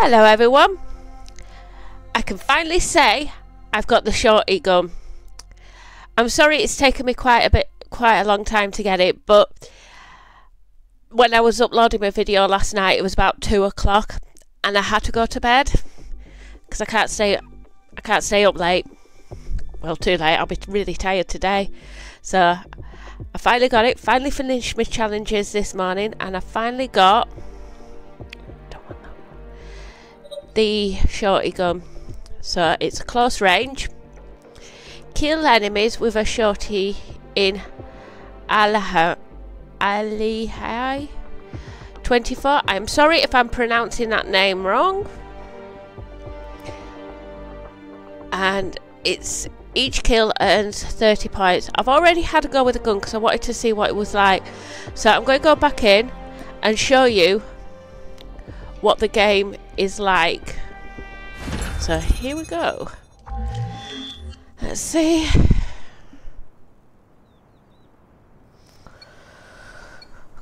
Hello everyone. I can finally say I've got the shorty gun. I'm sorry it's taken me quite a bit quite a long time to get it, but when I was uploading my video last night it was about two o'clock and I had to go to bed because I can't stay I can't stay up late. Well too late, I'll be really tired today. So I finally got it, finally finished my challenges this morning and I finally got the shorty gun. So it's close range. Kill enemies with a shorty in Alihai 24. I'm sorry if I'm pronouncing that name wrong. And it's each kill earns 30 points. I've already had a go with the gun because I wanted to see what it was like. So I'm going to go back in and show you what the game is like. So here we go. Let's see.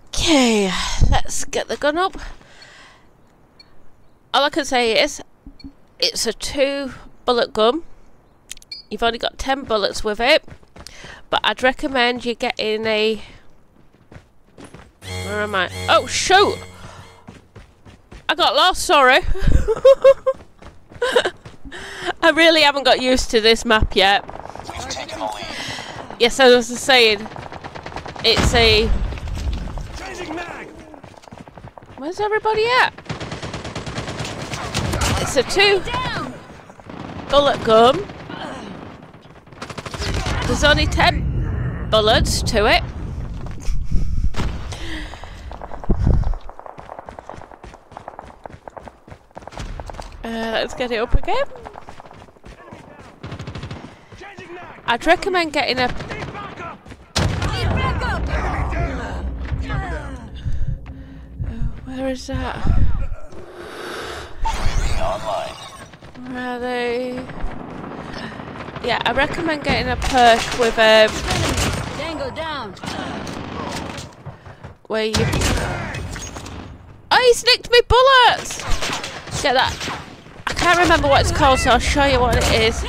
Okay, let's get the gun up. All I can say is, it's a two bullet gun. You've only got 10 bullets with it. But I'd recommend you getting a... Where am I? Oh, shoot! I got lost, sorry. I really haven't got used to this map yet. Yes, I was saying, it's a... Where's everybody at? It's a two bullet gun. There's only ten bullets to it. Uh, let's get it up again. I'd recommend getting a... where is that? Where are they? Yeah, I recommend getting a perk with um... Where you... Oh, he snicked me bullets! Get that can't remember what it's called, so I'll show you what it is.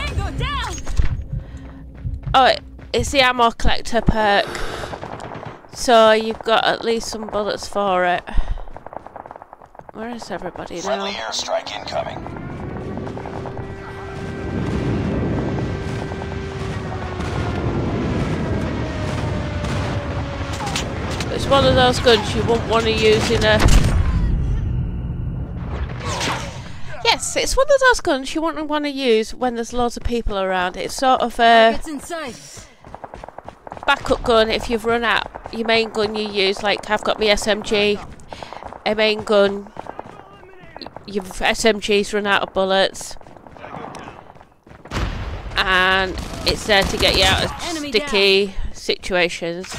Oh, it's the ammo collector perk. So you've got at least some bullets for it. Where is everybody Friendly now? airstrike incoming. It's one of those guns you wouldn't want to use in a Yes, it's one of those guns you wouldn't want to use when there's loads of people around. It's sort of uh, a backup gun if you've run out your main gun you use. Like I've got my SMG, a main gun. Your SMG's run out of bullets, and it's there to get you out of sticky situations.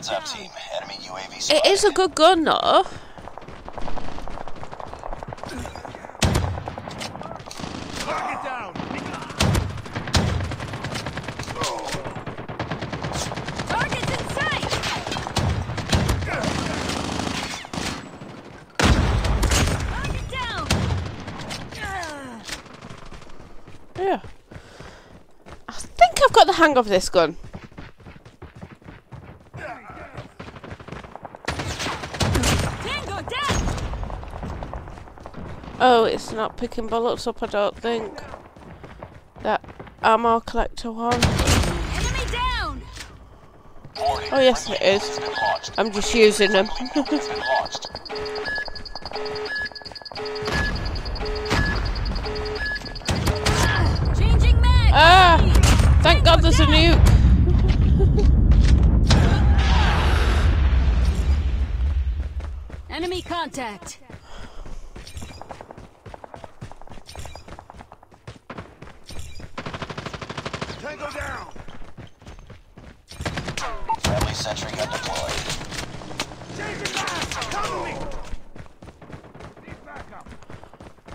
Heads up, team. Enemy UAV It is a good gun, though. Yeah. I think I've got the hang of this gun. Oh, it's not picking bullets up, I don't think. That ammo collector one. Oh yes it is. I'm just using them. ah! Thank God there's a nuke! Enemy contact! Sentry gun deployed.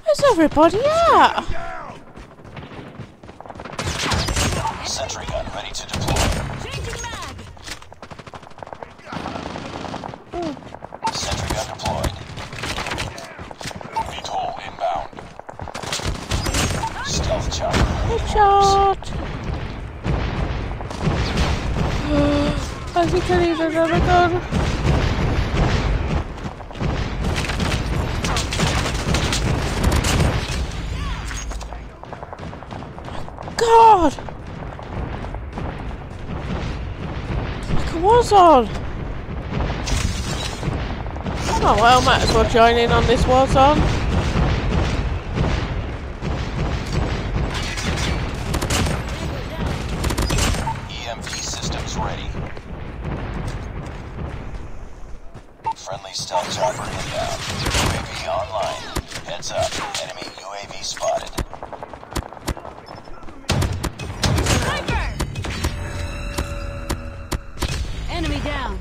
Where's everybody at? Sentry gun ready to deploy. Changing mag. Sentry gun deployed. Meat inbound. Stealth chopper. Shot! Think I need another gun. God! Like I was on. Oh well, might as well join in on this war Friendly stealth chopper inbound. UAV online. Heads up. Enemy UAV spotted. Sniper. Enemy down.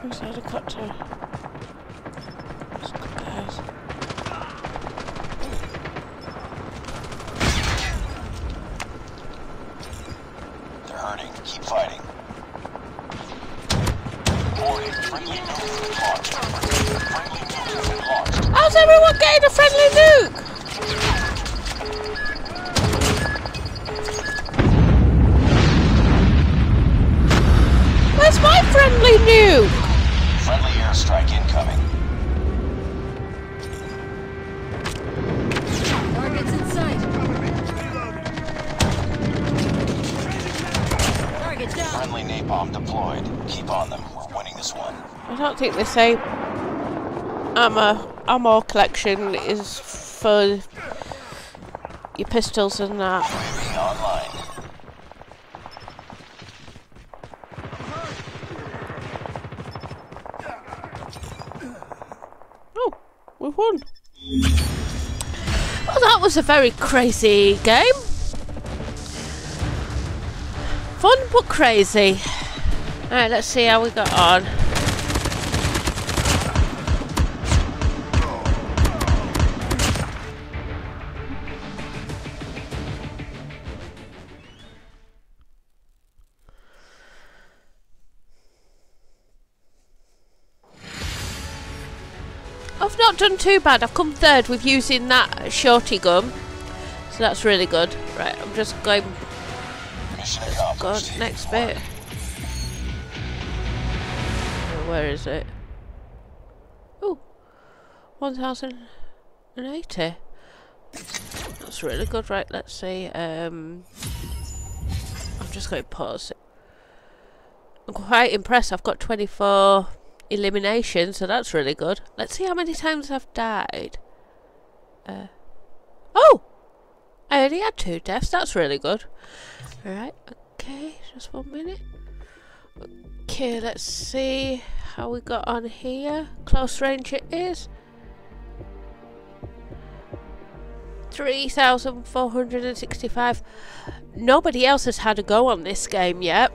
Who's helicopter? How's everyone getting a friendly nuke? Where's my friendly nuke? Don't think they say ammo ammo collection is for your pistols and that. Oh, we've won. Well, that was a very crazy game. Fun but crazy. Alright, let's see how we got on. I've not done too bad. I've come third with using that shorty gun. So that's really good. Right, I'm just going accomplished. Next bit. Oh, Where is it? Oh, 1080. That's really good. Right, let's see. Um, I'm just going to pause it. I'm quite impressed. I've got 24 eliminations, so that's really good. Let's see how many times I've died. Uh, oh! I only had two deaths. That's really good. Alright, okay, just one minute. Okay, let's see how we got on here. Close range it is. 3,465. Nobody else has had a go on this game yet.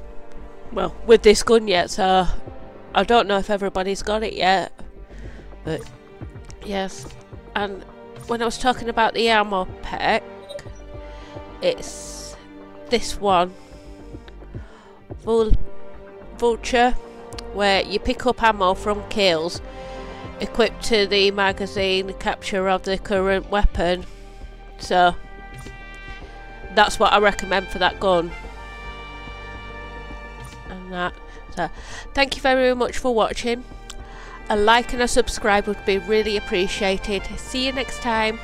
Well, with this gun yet, so I don't know if everybody's got it yet. But, yes. And when I was talking about the ammo pack, it's this one Vul- vulture where you pick up ammo from kills equipped to the magazine capture of the current weapon so that's what I recommend for that gun and that thank you very much for watching. A like and a subscribe would be really appreciated. See you next time